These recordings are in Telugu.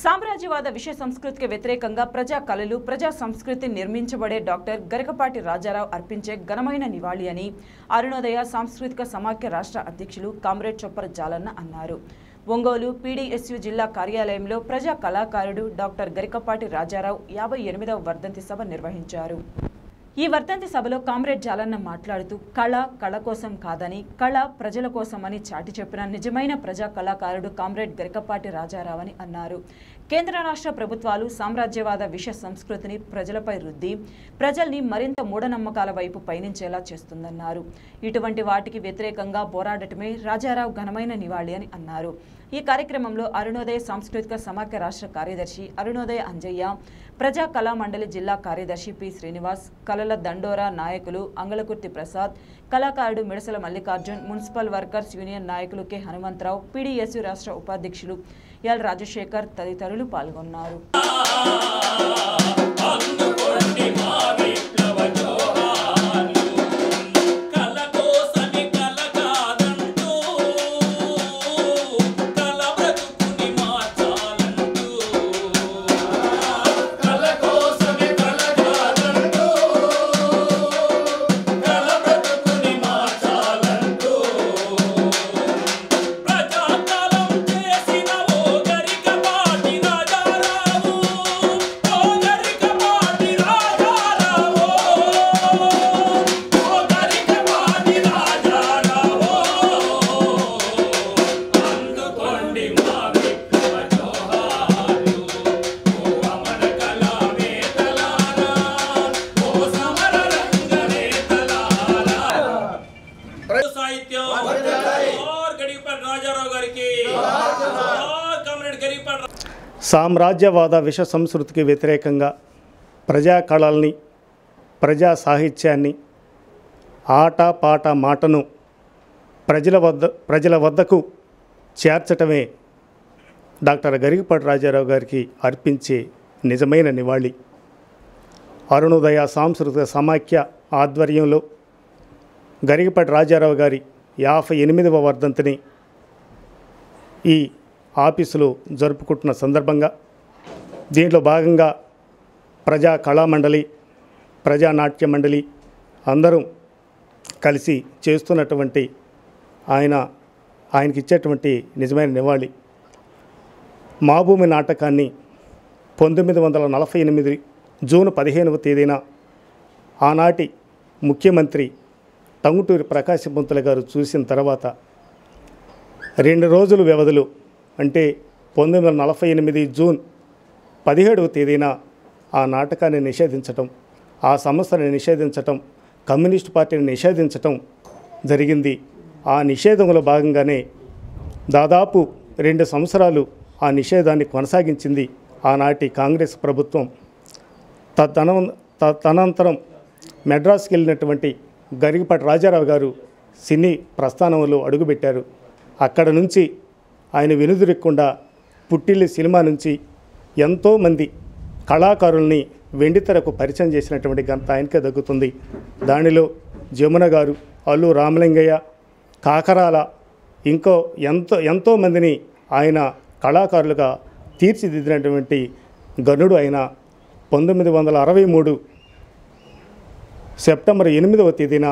సామ్రాజ్యవాద విషయ సంస్కృతికి వ్యతిరేకంగా ప్రజా కళలు ప్రజా సంస్కృతి నిర్మించబడే డాక్టర్ గరికపాటి రాజారావు అర్పించే ఘనమైన నివాళి అని అరుణోదయ సాంస్కృతిక సమాఖ్య రాష్ట్ర అధ్యక్షులు కామ్రేడ్ చొప్పర జాలన్న అన్నారు. ఒంగోలు పీడీఎస్యు జిల్లా కార్యాలయంలో ప్రజా కళాకారుడు డాక్టర్ గరికపాటి రాజారావు యాభై ఎనిమిదవ వర్ధంతి సభ నిర్వహించారు. ఈ వర్ధంతి సభలో కామ్రేడ్ జాలన్న మాట్లాడుతూ కళ కళ కోసం కాదని కళ ప్రజల కోసమని చాటి చెప్పిన నిజమైన ప్రజా కళాకారుడు కామ్రేడ్ గరికపాటి రాజారావు అని అన్నారు. కేంద్ర రాష్ట్ర ప్రభుత్వాలు సామ్రాజ్యవాద విష సంస్కృతిని ప్రజలపై రుద్ది ప్రజల్ని మరింత మూఢనమ్మకాల వైపు పయనించేలా చేస్తుందన్నారు. ఇటువంటి వాటికి వ్యతిరేకంగా పోరాడటమే రాజారావు ఘనమైన నివాళి అని అన్నారు. ఈ కార్యక్రమంలో అరుణోదయ సాంస్కృతిక సమాఖ్య రాష్ట్ర కార్యదర్శి అరుణోదయ అంజయ్య ప్రజా కళా మండలి జిల్లా కార్యదర్శి పి. శ్రీనివాస్ కళల దండోరా నాయకులు అంగళకుర్తి ప్రసాద్ కళాకారుడు Midasala Mallikarjun municipal workers union నాయకులు కె. హనుమంతరావు పీడీఎస్యు రాష్ట్ర ఉపాధ్యక్షులు ఎల్. రాజశేఖర్ తదితరులు పాల్గొన్నారు. సామ్రాజ్యవాద విష సంస్కృతికి వ్యతిరేకంగా ప్రజా కళల్ని ప్రజా సాహిత్యాన్ని ఆట పాట మాటను ప్రజల వద్ద ప్రజల వద్దకు చేర్చటమే డాక్టర్ గరికపాటి రాజారావు గారికి అర్పించే నిజమైన నివాళి. అరుణోదయ సాంస్కృతిక సమాఖ్య ఆధ్వర్యంలో గరికపాటి రాజారావు గారి యాభై ఎనిమిదవ వర్ధంతిని ఈ ఆఫీసులు జరుపుకుంటున్న సందర్భంగా దీంట్లో భాగంగా ప్రజా కళామండలి ప్రజా నాట్య మండలి అందరూ కలిసి చేస్తున్నటువంటి ఆయన ఆయనకి ఇచ్చేటువంటి నిజమైన నివాళి. మా భూమి నాటకాన్ని పంతొమ్మిది వందల నలభై ఎనిమిది జూన్ పదిహేనవ తేదీన ఆనాటి ముఖ్యమంత్రి టంగుటూరి ప్రకాశ గారు చూసిన తర్వాత రెండు రోజుల వ్యవధిలో అంటే పంతొమ్మిది వందల నలభై ఎనిమిది జూన్ పదిహేడవ తేదీన ఆ నాటకాన్ని నిషేధించటం ఆ సంస్థని నిషేధించటం కమ్యూనిస్ట్ పార్టీని నిషేధించటం జరిగింది. ఆ నిషేధంలో భాగంగానే దాదాపు రెండు సంవత్సరాలు ఆ నిషేధాన్ని కొనసాగించింది ఆనాటి కాంగ్రెస్ ప్రభుత్వం. తన తదనంతరం మెడ్రాస్కి వెళ్ళినటువంటి గరికపాటి రాజారావు గారు సినీ ప్రస్థానంలో అడుగుపెట్టారు. అక్కడ నుంచి ఆయన వెనుదిరగకుండా పుట్టిల్లి సినిమా నుంచి ఎంతోమంది కళాకారుల్ని వెండితెరకు పరిచయం చేసినటువంటి ఘనత ఆయనకే దక్కుతుంది. దానిలో జమున గారు అల్లు రామలింగయ్య కాకరాల ఇంకో ఎంతో ఎంతోమందిని ఆయన కళాకారులుగా తీర్చిదిద్దినటువంటి గనుడు ఆయన పంతొమ్మిది వందల అరవై మూడు సెప్టెంబర్ ఎనిమిదవ తేదీన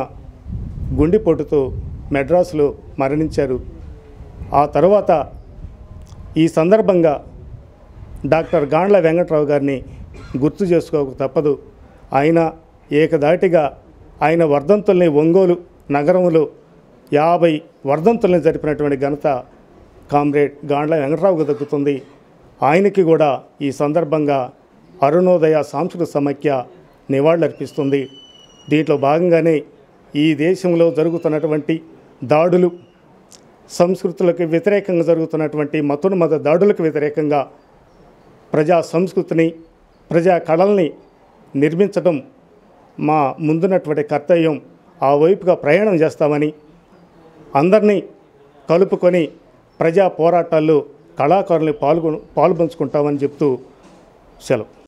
గుండెపోటుతో మెడ్రాసులో మరణించారు. ఆ తర్వాత ఈ సందర్భంగా డాక్టర్ గాండ్ల వెంకట్రావు గారిని గుర్తు చేసుకోక తప్పదు. ఆయన ఏకదాటిగా ఆయన వర్ధంతుల్ని ఒంగోలు నగరంలో యాభై వర్ధంతుల్ని జరిపినటువంటి ఘనత కామ్రేడ్ గాండ్ల వెంకట్రావుకు దక్కుతుంది. ఆయనకి కూడా ఈ సందర్భంగా అరుణోదయ సాంస్కృతిక సమైక్య నివాళులర్పిస్తుంది. దీంట్లో భాగంగానే ఈ దేశంలో జరుగుతున్నటువంటి దాడులు సంస్కృతులకు వ్యతిరేకంగా జరుగుతున్నటువంటి మతోన్మత దాడులకు వ్యతిరేకంగా ప్రజా సంస్కృతిని ప్రజా కళల్ని నిర్మించడం మా ముందున్నటువంటి కర్తవ్యం. ఆ వైపుగా ప్రయాణం చేస్తామని అందరినీ కలుపుకొని ప్రజా పోరాటాల్లో కళాకారుల్ని పాల్గొ పాల్పంచుకుంటామని చెప్తూ సెలవు.